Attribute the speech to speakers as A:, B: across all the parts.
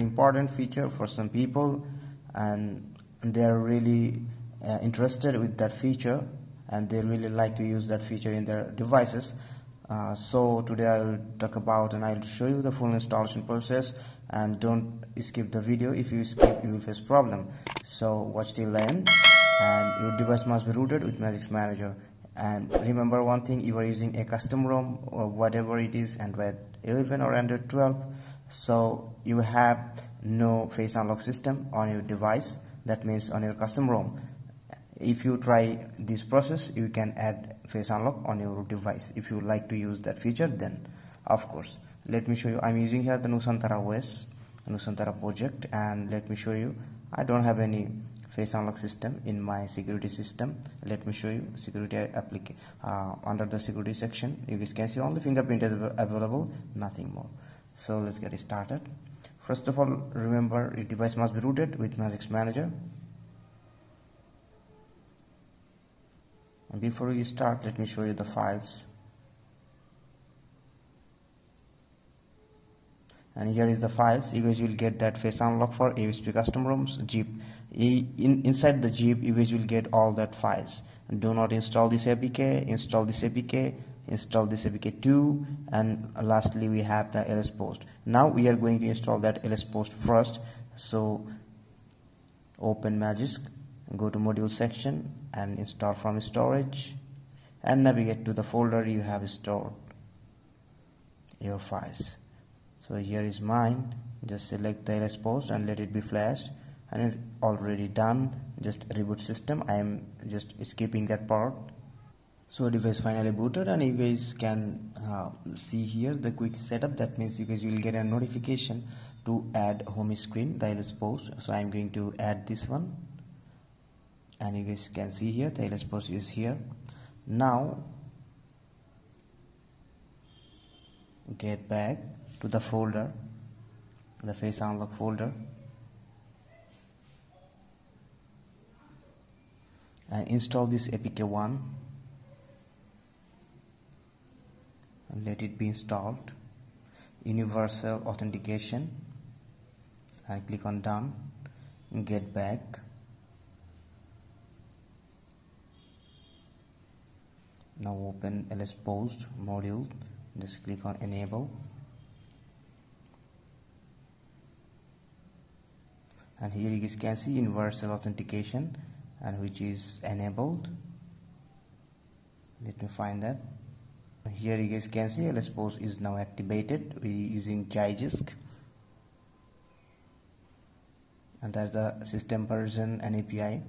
A: important feature for some people and they are really uh, interested with that feature and they really like to use that feature in their devices. Uh, so today I'll talk about and I'll show you the full installation process and don't skip the video. If you skip you will face problem. So watch till the end and your device must be rooted with Magisk Manager. And remember one thing you are using a custom ROM or whatever it is Android 11 or Android 12 so you have no face unlock system on your device. That means on your custom ROM. If you try this process you can add face unlock on your device. If you like to use that feature then of course. Let me show you. I'm using here the nusantara os nusantara project and let me show you. I don't have any face unlock system in my security system. Let me show you security application uh, under the security section. You guys can see only fingerprint is available. Nothing more so let's get started. First of all remember your device must be rooted with Magisk Manager. And before we start let me show you the files. And here is the files. You guys will get that face unlock for AOSP custom ROMs zip in, inside the zip you guys will get all that files. Do not install this APK install this APK install this APK 2 and lastly we have the LSPosed. Now we are going to install that LSPosed first. So open magisk go to module section and install from storage and navigate to the folder you have stored your files. So here is mine. Just select the LSPosed and let it be flashed and it's already done. Just reboot system. I am just skipping that part so device finally booted and you guys can uh, see here the quick setup that means you guys will get a notification to add home screen the post. So i'm going to add this one. And you guys can see here the post is here. Now get back to the folder the face unlock folder. And install this apk1 and let it be installed. Universal authentication. And click on done. Get back. Now open LSPosed module. Just click on enable. And here you can see universal authentication and which is enabled. Let me find that here you guys can see LSPosed is now activated. We using Zygisk and that's the system version and API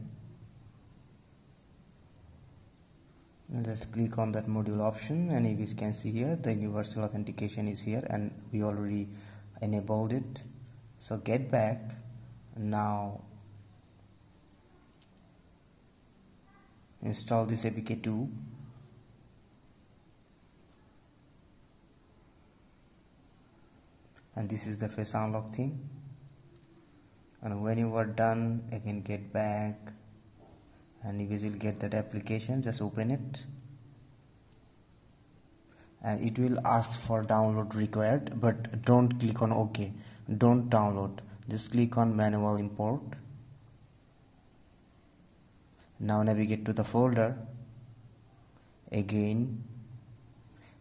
A: just click on that module option and you guys can see here the universal authentication is here and we already enabled it. So get back. Now install this apk2 and this is the face unlock thing and when you are done again get back. And you will get that application. Just open it. And it will ask for download required but don't click on ok. Don't download. Just click on manual import. Now navigate to the folder. Again.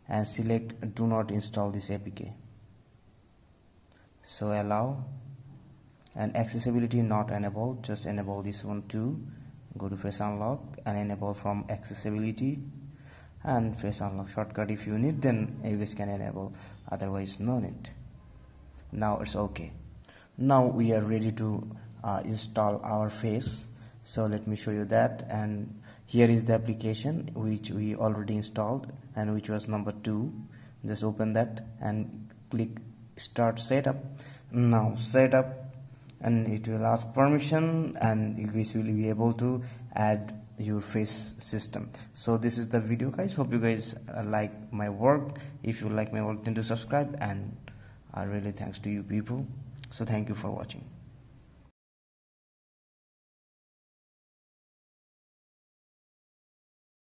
A: And select do not install this apk so allow and accessibility not enabled just enable this one too. Go to face unlock and enable from accessibility and face unlock shortcut if you need then you can enable otherwise no need. Now it's okay. Now we are ready to uh, install our face. So let me show you that. And here is the application which we already installed and which was number two. Just open that and click start setup. Now setup and it will ask permission and you guys will be able to add your face system. So this is the video guys. Hope you guys uh, like my work. If you like my work then do subscribe and uh, really thanks to you people. So thank you for watching